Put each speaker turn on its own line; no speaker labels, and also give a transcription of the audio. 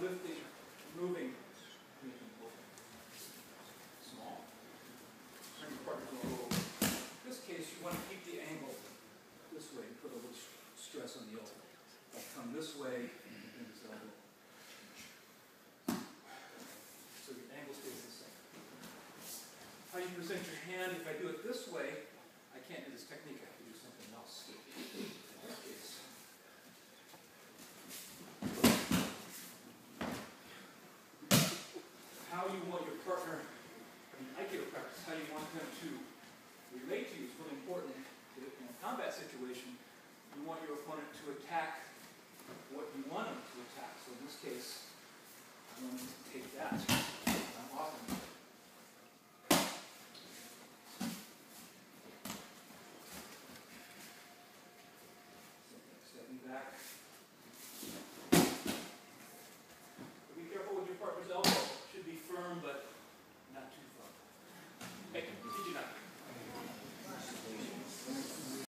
lifting, moving, making it. Small. Bring your to a little. In this case, you want to keep the angle this way, and put a little stress on the elbow. I'll come this way and this elbow. So the angle stays the same. How you present your hand, if I do it this way, I can't do this technique, I have to do something else. In this case. How you want your partner, I mean, I give a practice, how you want them to relate to you is really important. In a combat situation, you want your opponent to attack what you want them to attack. So in this case, I want them to take that.